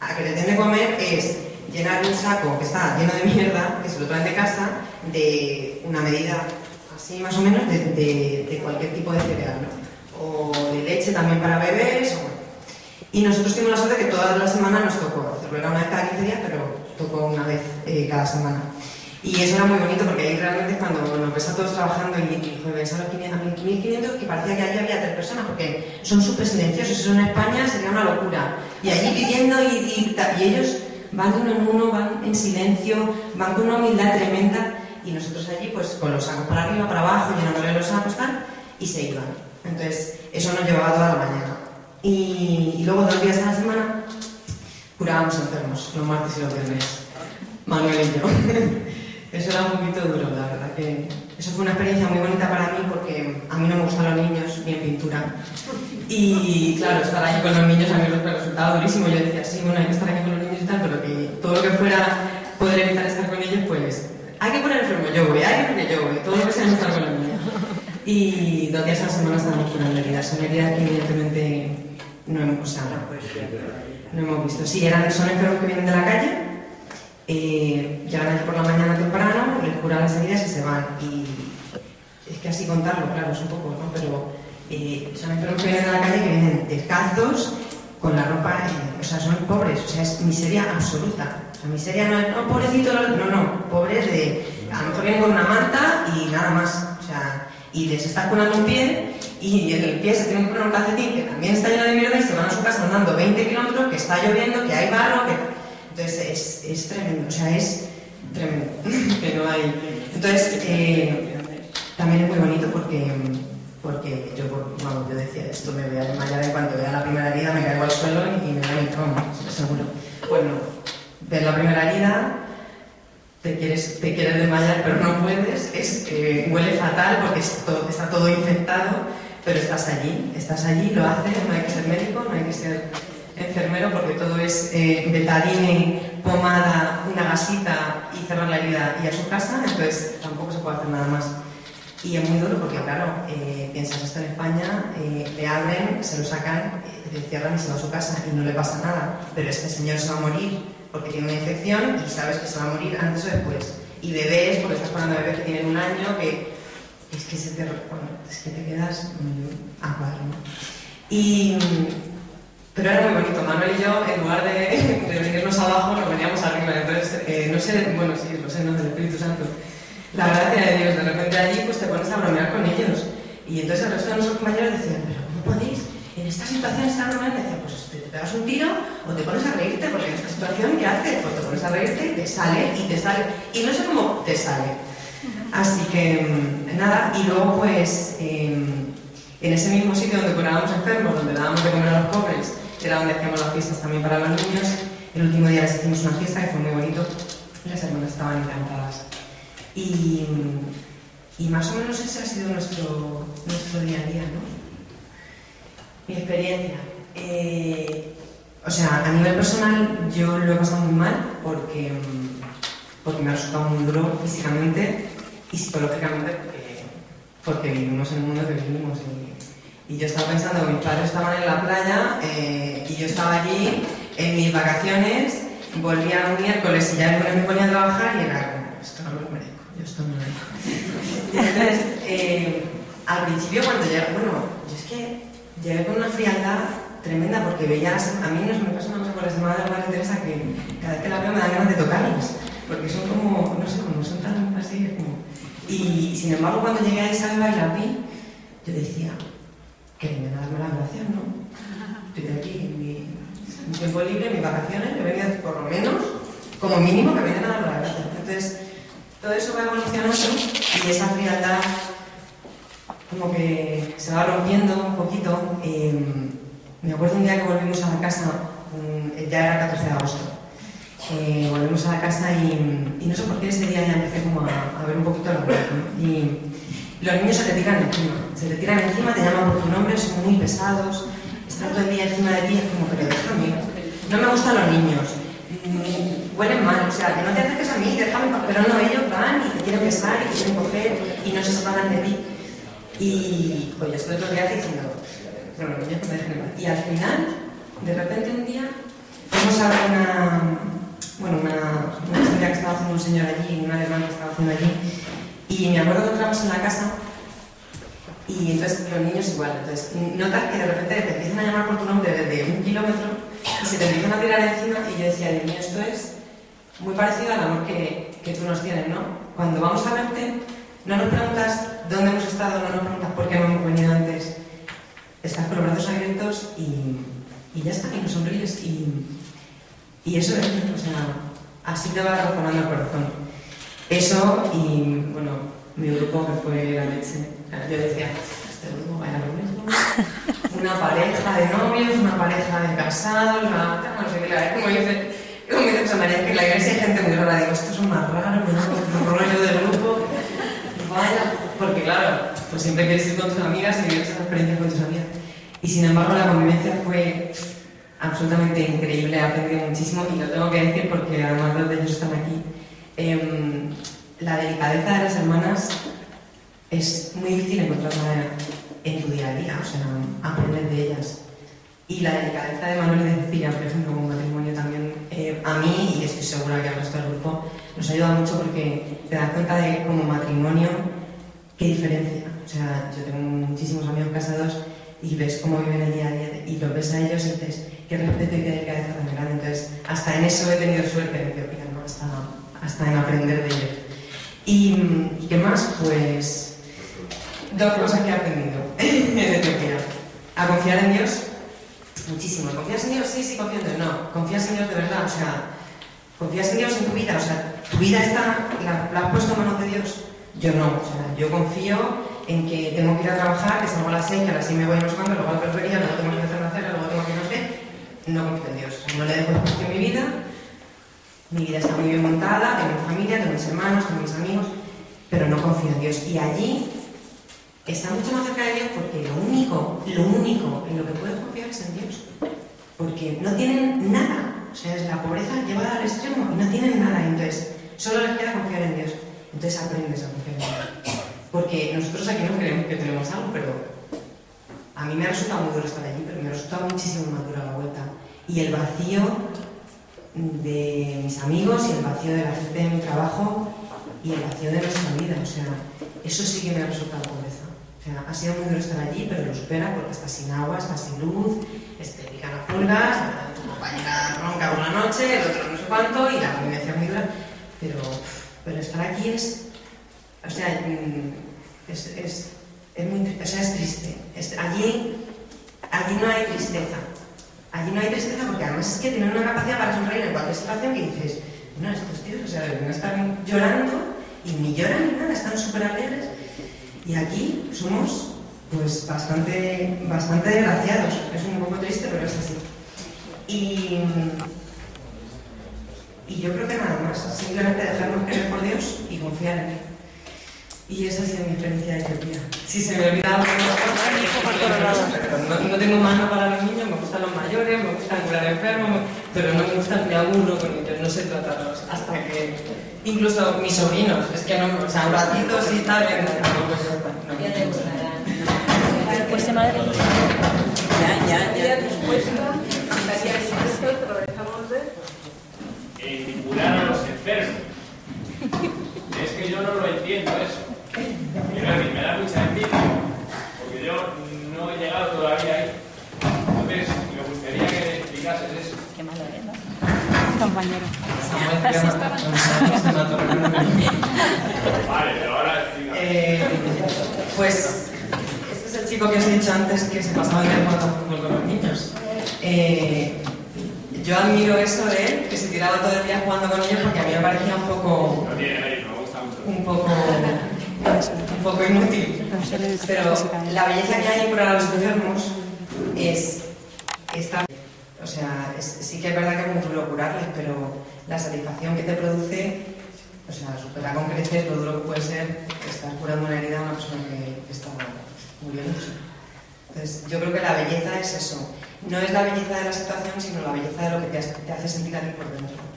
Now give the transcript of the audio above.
a que le den de comer es llenar un saco que está lleno de mierda, que se lo traen de casa, de una medida así más o menos de, de- cualquier tipo de cereal, ¿no? O de leche también para bebés. Y nosotros tuvimos la suerte que todas las semanas nos tocó hacerlo. Era una vez cada 15 días, pero tocó una vez eh, cada semana. Y eso era muy bonito porque ahí realmente cuando nos ves a todos trabajando y, y joder, ves a los 500, a 1500 que parecía que allí había tres personas porque son súper silenciosos. Eso en España sería una locura. Y allí pidiendo y, ellos van uno en uno, van en silencio, van con una humildad tremenda y nosotros allí pues con los sacos para arriba, para abajo, llenándole los sacos tal y se iban. Entonces eso nos llevaba toda la mañana. Y, y luego dos días a la semana curábamos enfermos, los martes y los viernes. Manuel y yo. Eso era un poquito duro, la verdad que eso fue una experiencia muy bonita para mí porque a mí no me gustan los niños ni en pintura. Y claro, estar allí con los niños a mí me resultaba durísimo. Yo decía, sí, bueno, hay que estar aquí con los niños y tal, pero que todo lo que fuera poder evitar estar con ellos, pues hay que poner enfermo, yo voy, hay que poner yo voy, todo lo que sea no estar con los niños. Y dos días a la semana estábamos curando heridas. Son heridas que evidentemente no hemos, o sea, no hemos visto. Sí, eran, son enfermos que vienen de la calle, eh, llegan allí por la mañana temprano, les curan las heridas y se van. Y es que así contarlo, claro, es un poco, ¿no? Pero eh, son enfermos que vienen de la calle, que vienen descalzos, con la ropa, eh, o sea, son pobres, o sea, es miseria absoluta. O sea, miseria no es, no, pobrecito, no, no, pobres de, a lo mejor vienen con una manta y nada más, o sea, y les está curando un pie y el pie se tienen que poner un calcetín que también está lleno de mierda y se van a su casa andando 20 kilómetros, que está lloviendo, que hay barro, que... Entonces es, tremendo, o sea, es tremendo, que no hay... Entonces, eh, también es muy bonito porque, porque yo, vamos, yo decía, esto me voy a desmayar en cuanto vea la primera herida, me caigo al suelo y, y me voy a ir, vamos, seguro. Bueno, ver la primera herida, te quieres, te quieres desmayar pero no puedes, es que huele fatal porque está todo infectado, pero estás allí, estás allí, lo haces, no hay que ser médico, no hay que ser enfermero porque todo es eh, betadine, pomada, una gasita y cerrar la herida y a su casa, entonces tampoco se puede hacer nada más. Y es muy duro porque, claro, eh, piensas esto en España, eh, le abren, se lo sacan, eh, le cierran y se va a su casa y no le pasa nada. Pero este señor se va a morir porque tiene una infección y sabes que se va a morir antes o después. Y bebés, porque estás poniendo bebés que tienen un año, que es que, se te, bueno, es que te quedas mm, a cuadro. Y, pero era muy bonito. Manuel y yo, en lugar de, de venirnos abajo, nos veníamos arriba. Entonces, eh, no sé, bueno, sí, lo sé, ¿no? Del Espíritu Santo. La gracia de Dios, de repente allí pues te pones a bromear con ellos. Y entonces el resto de nuestros compañeros decían, pero ¿cómo podéis en esta situación estar bromeando? Y decían, pues te, te pegas un tiro o te pones a reírte, porque en esta situación, ¿qué haces? Pues te pones a reírte y te sale, y te sale. Y no sé cómo te sale. Así que, mm, nada, y luego pues em, en ese mismo sitio donde curábamos enfermos, donde dábamos de comer a los pobres, era donde hacíamos las fiestas también para los niños, el último día les hicimos una fiesta que fue muy bonito, y las hermanas estaban encantadas. Y, más o menos ese ha sido nuestro, nuestro día a día, ¿no? Mi experiencia. Eh, o sea, a nivel personal yo lo he pasado muy mal porque, mm, porque me ha resultado muy duro físicamente y psicológicamente porque vivimos en el mundo que vivimos. Y, yo estaba pensando que mis padres estaban en la playa eh, y yo estaba allí en mis vacaciones, volvía un miércoles y ya el lunes me ponía a trabajar y era como, esto no me lo merezco, yo esto no lo entonces, eh, al principio cuando llegué, bueno, yo es que llegué con una frialdad tremenda porque veía, las- a mí no se me pasa una cosa con las hermanas de Madre Teresa que cada vez que la veo me dan ganas de tocarlas, porque son como, no sé, como son tan así, como... Y sin embargo cuando llegué a Isabel y la vi, yo decía, que vengan a darme las gracias, ¿no? Estoy aquí en mi, tiempo libre, mis vacaciones, que vengan por lo menos, como mínimo, que vengan a darme las gracias. Entonces, todo eso va evolucionando y esa frialdad como que se va rompiendo un poquito. Eh, me acuerdo un día que volvimos a la casa, ya era 14 de agosto, volvimos a la casa y, no sé por qué ese día ya empecé como a, ver un poquito la muerte. ¿no? Y los niños se te tiran encima, se te tiran encima, te llaman por tu nombre, son muy pesados, están todo el día encima de ti, es como, pero déjame. No me gustan los niños, mm, huelen mal, o sea, no te acerques a mí, déjame, pero no, ellos van y te quieren besar y te quieren coger y no se separan de ti. Y pues estoy todo el día diciendo, pero los niños que me paz. Y al final, de repente un día, Vamos a ver una, bueno, una, una historia que estaba haciendo un señor allí, un alemán que estaba haciendo allí. Y me acuerdo que entramos en la casa y entonces los niños igual. Entonces notas que de repente te empiezan a llamar por tu nombre desde un kilómetro y se te empiezan a tirar encima y yo decía, Dios mío, esto es muy parecido al amor que, que tú nos tienes, ¿no? Cuando vamos a verte, no nos preguntas dónde hemos estado, no nos preguntas por qué no hemos venido antes. Estás con los brazos abiertos y, y ya está, y nos sonríes. Y, y eso es, o sea, así te va razonando el corazón. Eso y, bueno, mi grupo que fue la leche. Yo decía, este grupo vaya lo mismo. Una pareja de novios, una pareja de casados, una... no sé qué, como dice, como dice José María, que en la iglesia hay gente muy rara. Digo, estos son más raros, ¿no? rollo del grupo. Vaya, porque claro, pues siempre quieres ir con tus amigas y vivir esa experiencia con tus amigas. Y sin embargo, la convivencia fue absolutamente increíble, he aprendido muchísimo y lo tengo que decir porque además dos de ellos están aquí. Eh, la delicadeza de las hermanas es muy difícil encontrarla en tu día a día, o sea, aprender de ellas. Y la delicadeza de Manuel y de Cecilia, por ejemplo, como matrimonio también, eh, a mí, y estoy segura que al resto del grupo, nos ayuda mucho porque te das cuenta de como matrimonio qué diferencia. O sea, yo tengo muchísimos amigos casados y ves cómo viven el día a día y lo ves a ellos y dices, qué respeto y qué delicadeza tan grande. Entonces, hasta en eso he tenido suerte en Etiopía, ¿no? hasta, hasta en aprender de ellos. ¿Y qué más? Pues dos cosas que he aprendido en Etiopía. A confiar en Dios, muchísimo. ¿Confías en Dios? Sí, sí, confío en Dios. No, confías en Dios de verdad. O sea, confías en Dios en tu vida. O sea, tu vida está, la, la has puesto en manos de Dios. Yo no. O sea, yo confío en que tengo que ir a trabajar, que salgo a las 6, que a las 6 me voy a no luego a la peluquería, luego tengo que hacer la luego tengo que no sé. No confío en Dios. No le dejo espacio mi vida mi vida está muy bien montada, tengo familia, tengo mis hermanos, tengo mis amigos, pero no confío en Dios. Y allí está mucho más cerca de Dios porque lo único, lo único en lo que puedes confiar es en Dios. Porque no tienen nada. O sea, es la pobreza llevada al extremo y no tienen nada. Entonces, solo les queda confiar en Dios. Entonces aprendes a confiar en Dios. Porque nosotros aquí no creemos que tenemos algo, pero a mí me ha resultado muy duro estar allí, pero me ha resultado muchísimo más duro la vuelta. Y el vacío de mis amigos y el vacío de la gente de mi trabajo y el vacío de nuestra vida. O sea, eso sí que me ha resultado pobreza. O sea, ha sido muy duro estar allí, pero lo supera porque estás sin agua, estás sin luz, te pican las pulgas, tu compañera ronca una noche, el otro no sé cuánto, y la convivencia muy dura. Pero, pero estar aquí es, o sea, es, es, es muy, o sea, es triste. allí, allí no hay tristeza. Allí no hay tristeza porque además es que tienen una capacidad para sonreír en cualquier situación que dices, no, estos tíos, o sea, no están llorando y ni lloran ni nada, están súper alegres. Y aquí somos, pues, bastante, bastante desgraciados. Es un poco triste, pero es así. Y, y yo creo que nada más, simplemente dejarnos querer por Dios y confiar en Él. Y esa ha sido mi experiencia de Etiopía. Si se me olvida algo, no, no tengo mano para los niños, me gustan los mayores, me gustan curar enfermos, pero no me gustan ni aburro con ellos, no sé tratarlos. Hasta que, incluso mis sobrinos, es que no, o sea, ratitos y tal, no, pues no. Ya te gustará. Pues. Ya, ya, ya. dispuesta, estaría dispuesto, te lo dejamos ver. Eh, curar a los enfermos. Es que yo no lo entiendo eso. Y me da mucha envidia, porque yo no he llegado todavía ahí. Entonces, me gustaría que me explicases eso. Qué malo eres, ¿no? Pues, este es el chico que os he dicho antes que se pasaba el día jugando fútbol con los niños. Eh, yo admiro eso de él, que se tiraba todo el día jugando con ellos porque a mí me parecía un poco... Un poco un poco inútil. Pero la belleza que hay a los enfermos es esta. O sea, sí que es verdad que es muy duro curarles, pero la satisfacción que te produce, o sea, supera con creces lo duro que puede ser estar curando una herida a una persona que, está muriendo. Entonces, yo creo que la belleza es eso. No es la belleza de la situación, sino la belleza de lo que te, hace sentir a ti por dentro.